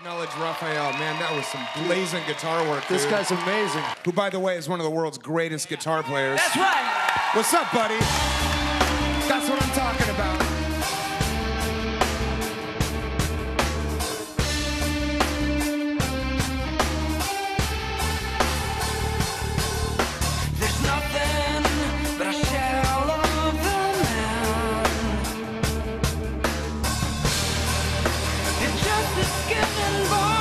Acknowledge Rafael, man, that was some blazing guitar work. This guy's amazing. Who, by the way, is one of the world's greatest guitar players. That's right. What's up, buddy? That's what I'm talking about. It's just a and born.